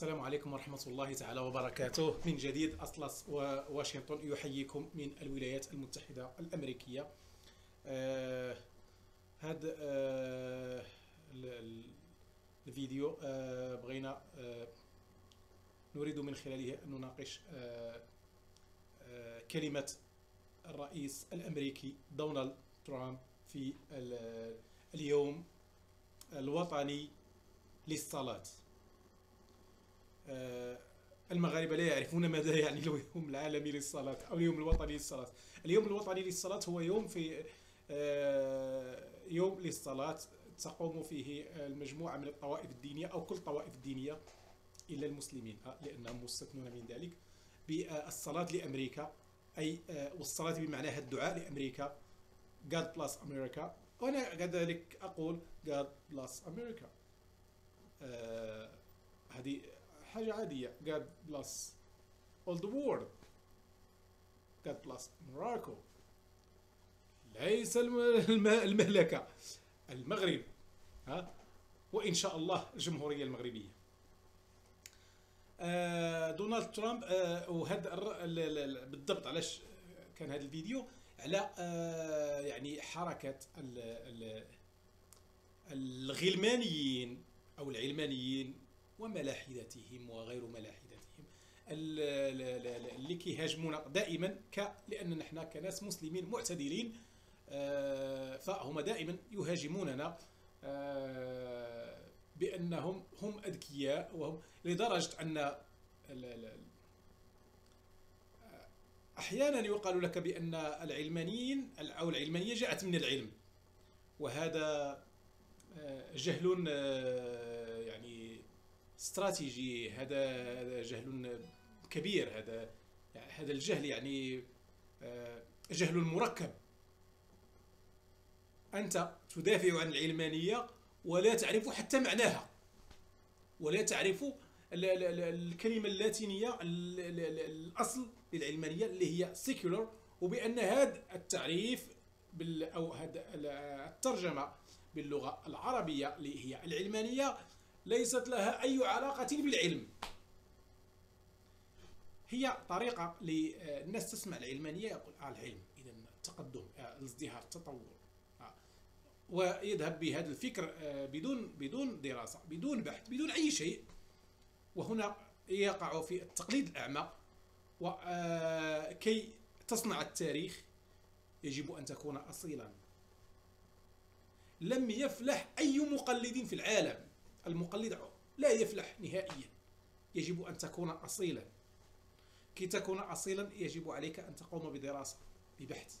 السلام عليكم ورحمة الله تعالى وبركاته. من جديد أطلس وواشنطن يحييكم من الولايات المتحدة الأمريكية. آه هذا آه الفيديو آه بغينا آه نريد من خلاله أن نناقش آه آه كلمة الرئيس الأمريكي دونالد ترامب في اليوم الوطني للصلاة. آه، المغاربة لا يعرفون ماذا يعني اليوم العالمي للصلاة أو اليوم الوطني للصلاة. اليوم الوطني للصلاة هو يوم في آه، يوم للصلاة. تقوم فيه المجموعة من الطوائف الدينية أو كل الطوائف الدينيه إلا المسلمين آه، لأنهم مستثنون من ذلك بالصلاة لأمريكا. أي والصلاة بمعناها الدعاء لأمريكا. God bless America. وأنا كذلك أقول God bless America. هذه حاجة عادية. God bless all the world. God bless Morocco. ليس المملكة المغرب. ها؟ وإن شاء الله الجمهورية المغربية. آه دونالد ترامب آه وهذا بالضبط علاش كان هذا الفيديو؟ على آه يعني حركة الغلمانيين أو العلمانيين وملاحدتهم وغير ملاحدتهم. اللي كيهاجمونا دائما ك لأن نحن كناس مسلمين معتدلين آه، فهم دائما يهاجموننا آه، بأنهم هم أذكياء وهم لدرجة أن أحيانا يقال لك بأن العلمانيين أو العلمانية جاءت من العلم. وهذا آه، جهل يعني استراتيجي هذا جهل كبير هذا هذا الجهل يعني آه، جهل مركب. أنت تدافع عن العلمانية ولا تعرف حتى معناها. ولا تعرف الكلمة اللاتينية الأصل للعلمانية اللي هي secular وبأن هذا التعريف أو هذا الترجمة باللغة العربية اللي هي العلمانية ليست لها أي علاقة بالعلم. هي طريقة للناس تسمع العلمانية يقول آه العلم إذا التقدم آه الازدهار التطور آه ويذهب بهذا الفكر آه بدون بدون دراسة بدون بحث بدون أي شيء. وهنا يقع في التقليد الأعمى وكي آه، تصنع التاريخ يجب أن تكون أصيلا. لم يفلح أي مقلد في العالم. المقلد لا يفلح نهائيا. يجب أن تكون أصيلا. كي تكون أصيلا يجب عليك أن تقوم بدراسة ببحث.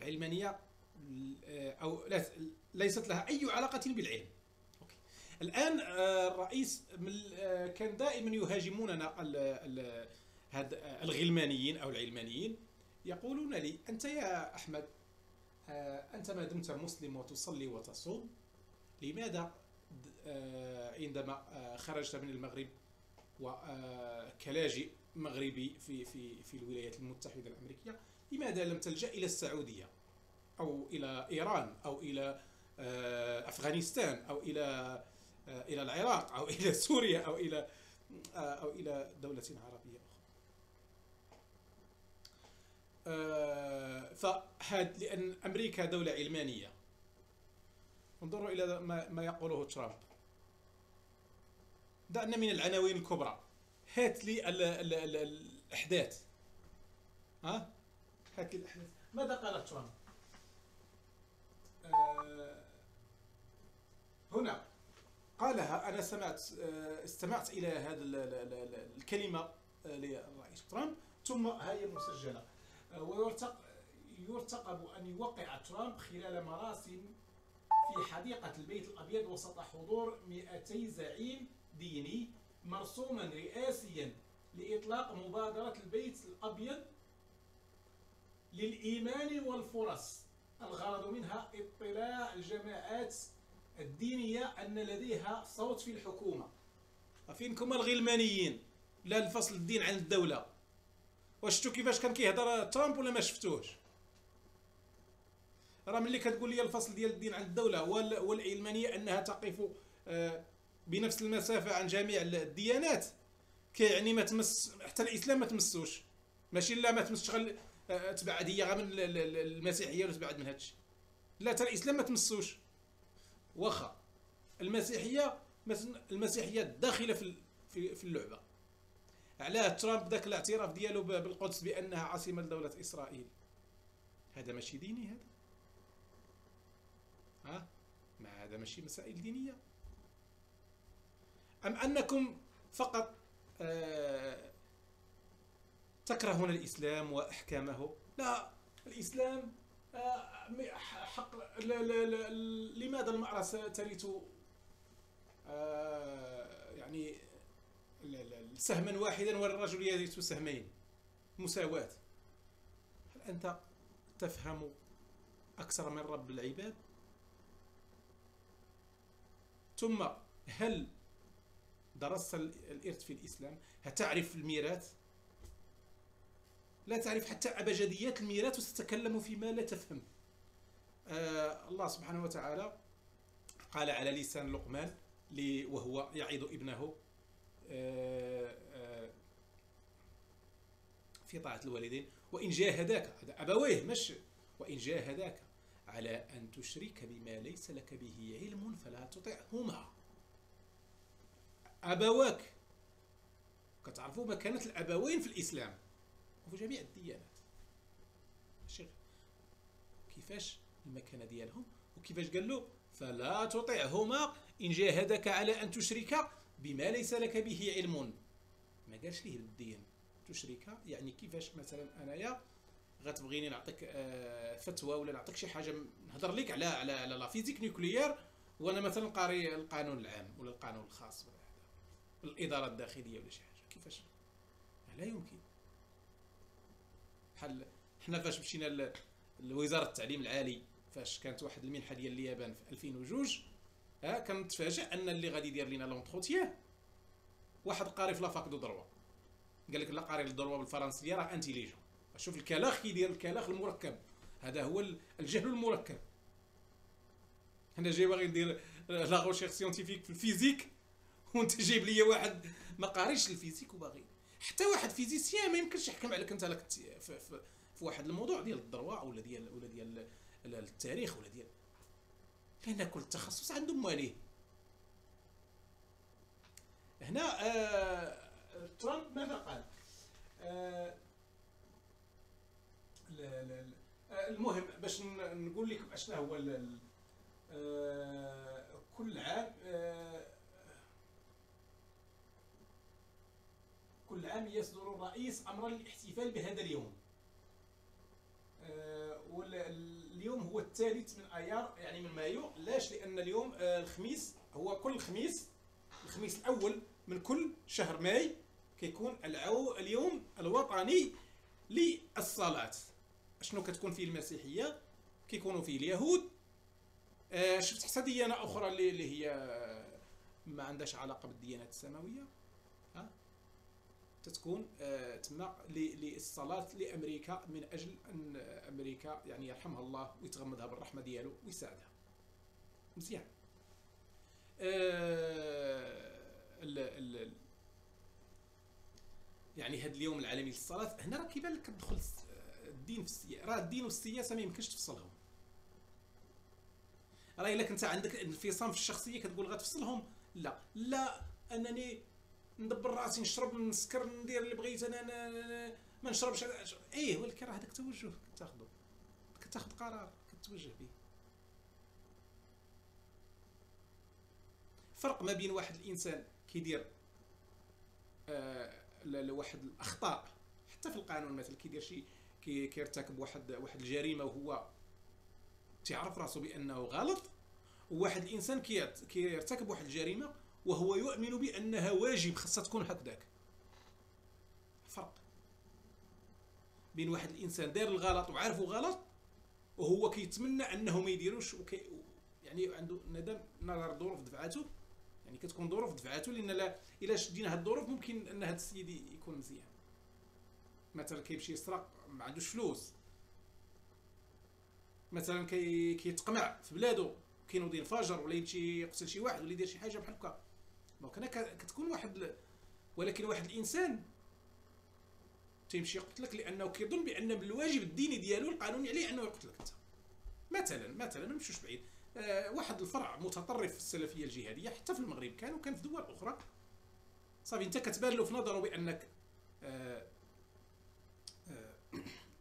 فالعلمانية أو ليست لها أي علاقة بالعلم. الآن آه، الرئيس آه، كان دائما يهاجموننا الغلمانيين أو العلمانيين. يقولون لي أنت يا أحمد أنت ما دمت مسلم وتصلي وتصوم. لماذا آه، عندما آه، خرجت من المغرب وكلاجئ مغربي في في في الولايات المتحدة الأمريكية لماذا لم تلجأ إلى السعودية أو إلى إيران أو إلى أفغانستان أو إلى إلى العراق أو إلى سوريا أو إلى أو إلى دولة عربية؟ أخرى آه، فهذا لأن أمريكا دولة علمانية. انظروا إلى ما يقوله ترامب. دعنا من العناوين الكبرى. هات لي ال ال ال الأحداث. ها؟ هات لي الأحداث. ماذا قال ترامب؟ آه هنا. قالها أنا سمعت آه، استمعت إلى هذه الكلمة آه، للرئيس ترامب. ثم هي مسجلة. ويرتقب أن يوقع ترامب خلال مراسم في حديقة البيت الأبيض وسط حضور 200 زعيم ديني مرسوما رئاسيا لإطلاق مبادرة البيت الأبيض للإيمان والفرص. الغرض منها اطلاع الجماعات الدينية أن لديها صوت في الحكومة. فينكم الغلمانيين لا الفصل الدين عن الدولة. واش شفتوا كيفاش كان كيهضر ترامب ولا ما شفتوش راه ملي كتقول لي الفصل ديال الدين عن الدولة والعلمانية أنها تقف آه، بنفس المسافة عن جميع الديانات. كيعني ما تمس حتى الإسلام ما تمسوش. ماشي لا ما تمسش غير آه، تبعد هي غير من المسيحية ولا تبعد من هادشي. لا حتى الإسلام ما تمسوش. واخا المسيحية المسيحية داخلة في في اللعبة. علاه ترامب ذاك الاعتراف ديالو بالقدس بأنها عاصمة لدولة إسرائيل. هذا ماشي ديني هذا. ها؟ ما هذا ماشي مسائل دينية. أم أنكم فقط آه تكرهون الإسلام وإحكامه؟ لا الإسلام آه حق لا لا لا لماذا المرأة ترث آه يعني سهما واحدا والرجل يرث سهمين. مساواة. هل أنت تفهم أكثر من رب العباد؟ ثم هل درست الإرث في الإسلام؟ هل تعرف الميراث؟ لا تعرف حتى أبجديات الميراث وستتكلم فيما لا تفهم. آه الله سبحانه وتعالى قال على لسان لقمان وهو يعظ ابنه. في طاعة الوالدين. وإن جاهداك هذا أبويه مش وإن جاهداك على أن تشرك بما ليس لك به علم فلا تطعهما. أبواك كتعرفوا مكانة الأبوين في الإسلام؟ وفي جميع الديانات. كيفاش المكانة ديالهم؟ وكيفاش قال له؟ فلا تطعهما. إن جاهدك على أن تشرك بما ليس لك به علم. ما قالش ليه الدين؟ تشرك يعني كيفاش مثلا أنايا غتبغيني نعطيك آه، فتوى ولا نعطيك شي حاجة نهضر لك على على على la physique nucléaire وأنا مثلا قاري القانون العام ولا القانون الخاص ولا الإدارة الداخلية ولا شي حاجة. كيفاش؟ لا يمكن. بحال حنا فاش مشينا لوزارة التعليم العالي فاش كانت واحد المنحة ديال اليابان في 2002 ها كنتفاجئ أن اللي غادي يدير لنا l'entretien. واحد قاري في la fac de droit قال لك لا قاري ال droit بالفرنسية راه intelligent شوف الكلاخ كيدير الكلاخ المركب. هذا هو الجهل المركب. أنا جاي باغي ندير la recherche scientifique في ال physique وأنت جايب لي واحد ما قاريش ال physique وباغي. حتى واحد physicien ما يمكنش يحكم عليك أنت لك في, في, في واحد الموضوع ديال ال droit ولا ديال ولا ديال التاريخ ولا ديال لأن كل تخصص عنده مواليه. هنا آه ترامب ماذا قال؟ آه لا لا لا آه، المهم باش نقول لكم اشنا هو آه كل عام آه كل عام يصدر الرئيس امرا للاحتفال بهذا اليوم آه واليوم هو الثالث من أيار يعني من مايو. لاش لأن اليوم آه الخميس هو كل خميس الخميس الأول من كل شهر ماي كيكون اليوم الوطني للصلاة شنو كتكون فيه المسيحية؟ كيكونوا فيه اليهود. آه شفت حتى ديانة أخرى اللي هي ما عندهاش علاقة بالديانات السماوية؟ ها؟ تتكون تما للصلاة لأمريكا من أجل أن أمريكا يعني يرحمها الله ويتغمدها بالرحمة ديالو ويساعدها. مزيان. آه ال يعني هذا اليوم العالمي للصلاه هنا راه كيبان لك كتدخل الدين في السياسة راه الدين والسياسة ما يمكنش تفصلهم. راه إلا كنت عندك انفصام في الشخصية كتقول غتفصلهم؟ لا. لا أنني ندبر راسي نشرب نسكر ندير اللي بغيت أنا, ما نشربش إيه ولكن راه هذاك توجه كتاخذه كتاخذ قرار كتوجه به. فرق ما بين واحد الإنسان كيدير آه لواحد الأخطاء. حتى في القانون مثلا كيدير شي كيرتكب واحد واحد الجريمة وهو تعرف راسه بأنه غلط وواحد الإنسان كيرتكب واحد الجريمة وهو يؤمن بأنها واجب خاصها تكون هكذاك فرق بين واحد الإنسان دار الغلط وعارفه غلط وهو كيتمنى أنه ما يديروش وكي يعني عنده ندم نظر ظروف دفعاته. يعني كتكون ظروف دفعاته لأن لا إلا شدينا هاد الظروف ممكن أن هاد السيد يكون مزيان. مثلا كيمشي يسرق ما عندوش فلوس. مثلا كي كيتقمع في بلادو كينوض ينفجر ولا يمشي يقتل شي واحد ولا يدير شي حاجة بحال هكا. donc هنا كتكون واحد. ولكن واحد الإنسان. تيمشي يقتلك لأنه كيظن بأن بالواجب الديني ديالو القانوني عليه أنه يقتلك أنت. مثلا مثلا ما نمشيوش بعيد. آه واحد الفرع متطرف في السلفية الجهادية حتى في المغرب كان وكان في دول أخرى. صافي أنت كتبان له في نظره بأنك آه آه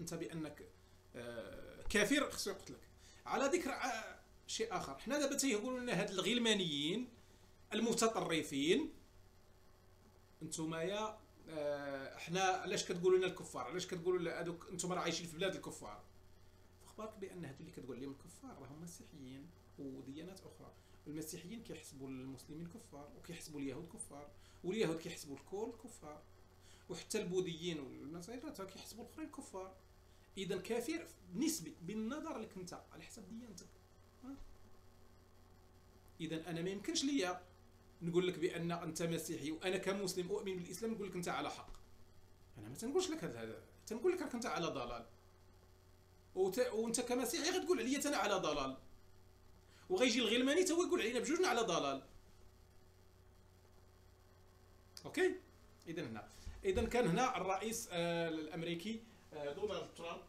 أنت بأنك آه كافر خصو يقتلك على ذكر آه شيء آخر. حنا دابا تيقولوا لنا هاد الغلمانيين المتطرفين. أنتم يا آه، حنا علاش كتقولوا لنا الكفار؟ علاش كتقولوا لنا هذوك أنتم راه عايشين في بلاد الكفار؟ أخبارك بأن هادو اللي كتقول لهم الكفار راهم مسيحيين وديانات أخرى. المسيحيين كيحسبوا المسلمين كفار وكيحسبوا اليهود كفار واليهود كيحسبوا الكل كفار وحتى البوذيين والنصارى كيحسبوا الأخرين كفار. اذا كافر نسبي بالنظر لك أنت على حسب ديانتك. اذا أنا ما يمكنش ليا نقول لك بأن أنت مسيحي وأنا كمسلم أؤمن بالإسلام نقول لك أنت على حق. أنا ما تنقولش لك هذا تنقول لك راك أنت على ضلال. وت... وأنت كمسيحي غتقول عليا أنا على ضلال. وغيجي الغلماني تو يقول علينا بجوجنا على ضلال. okay؟ اذا هنا. اذا كان هنا الرئيس آه الأمريكي آه دونالد ترامب.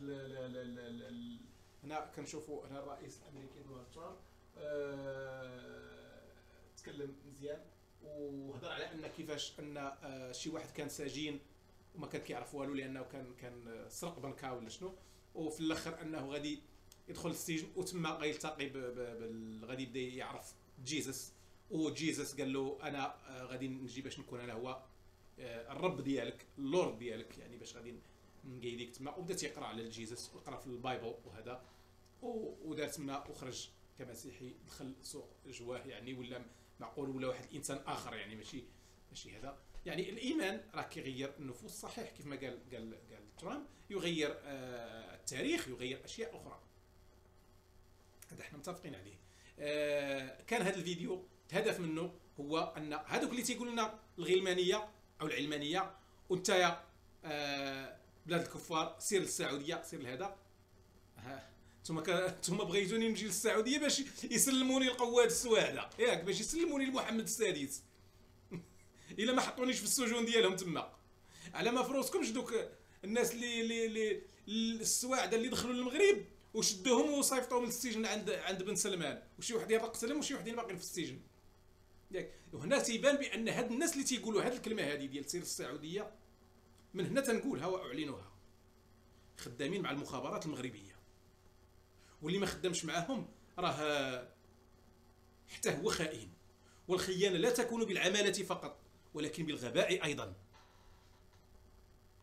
ل... ل... هنا كنشوفوا هنا الرئيس الأمريكي دونالد ترامب. آه تكلم مزيان وهضر على أن كيفاش أن آه شي واحد كان سجين وما كان كيعرف والو لأنه كان كان سرق بنكة ولا شنو. وفي الأخر أنه غادي يدخل السجن وتما غيلتقي غادي يبدأ يعرف Jesus و Jesus قال له أنا آه غادي نجي باش نكون أنا هو آه الرب ديالك اللورد ديالك يعني باش غادي نقيديك تما. وبدا تيقرا على ال Jesus ويقرا في ال Bible وهذا. ودار تما وخرج كمسيحي دخل سوق جواه يعني ولا معقول ولا واحد الإنسان آخر يعني ماشي ماشي هذا. يعني الإيمان راه كيغير النفوس صحيح كيف ما قال قال قال ترامب يغير آه التاريخ يغير أشياء أخرى. هذا إحنا متفقين عليه. آه كان هذا الفيديو الهدف منه هو أن هذوك اللي تيقولوا لنا الغلمانية أو العلمانية وانت آه بلاد الكفار سير للسعودية سير لهذا. ثم ثم بغيتوني نمشي للسعودية باش يسلموني القوات السواعده ياك باش يسلموني لمحمد السادس. إلا ما حطونيش في السجون ديالهم تما. على ما فروسكمش دوك الناس اللي اللي اللي السواعده اللي دخلوا للمغرب وشدوهم وصيفطوهم للسجن عند عند بن سلمان. وشي واحد قتلهم وشي وحدين باقيين في السجن. ياك وهنا تيبان بأن هاد الناس اللي تيقولوا هاد الكلمة هذه ديال سير السعودية من هنا تنقولها واعلنها خدامين مع المخابرات المغربية. واللي ما خدامش معاهم راه حتى هو خائن. والخيانة لا تكون بالعمالة فقط ولكن بالغباء أيضا.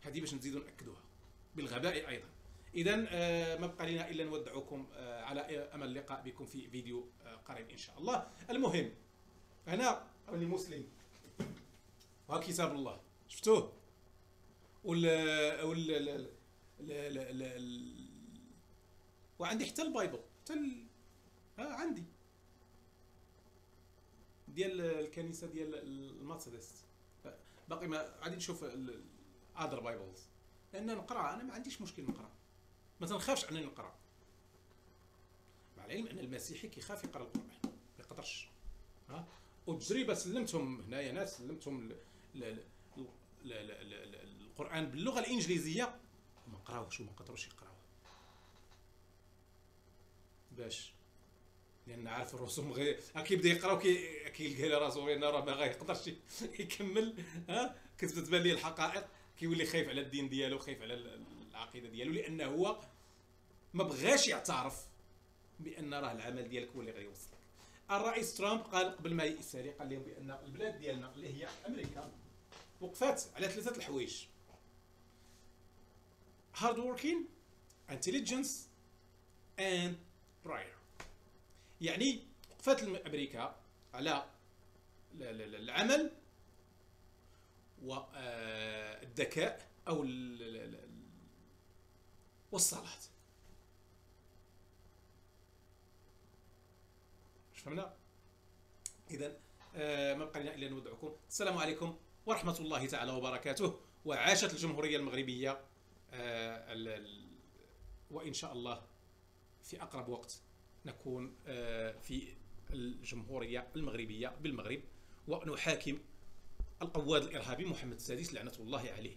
هذه باش نزيدوا نأكدوها. بالغباء أيضا. اذا آه ما بقى لنا إلا نودعكم آه على أمل اللقاء بكم في فيديو آه قريب إن شاء الله. المهم أنا راني مسلم. وها كتاب الله. شفتوه؟ وال وال وعندي حتى ال Bible حتى ال... ها عندي. ديال الكنيسة ديال ال Methodist باقي ما غادي نشوف اذر بايبلز لأن نقرأ أنا ما عنديش مشكل نقرأ. ما تنخافش أنني نقرأ. مع العلم أن المسيحي كيخاف يقرأ القرآن ما يقدرش. ها؟ وتجربه سلمتهم هنايا ناس سلمتهم القرآن باللغة الإنجليزية. وما قراوش وما قدروش يقراوه باش. لأن عارف الرسوم غير كيبدا يقرأ كيلقى راسو أنا راه ما غيقدرش يكمل ها؟ كتبان ليه الحقائق كيولي خايف على الدين ديالو خايف على العقيدة ديالو لأنه هو ما بغاش يعترف بأن راه العمل ديالك هو اللي غيوصلك. الرئيس ترامب قال قبل ما يسالي قال لهم بأن البلاد ديالنا اللي هي أمريكا وقفات على ثلاثة الحوايج هارد working intelligence and براير يعني وقفات أمريكا على العمل والذكاء أو والصلاه فهمنا اذا آه، ما بقى لنا الا نودعكم. السلام عليكم ورحمة الله تعالى وبركاته. وعاشت الجمهورية المغربية آه، وإن شاء الله في أقرب وقت نكون آه، في الجمهورية المغربية بالمغرب ونحاكم القواد الإرهابي محمد السادس لعنة الله عليه.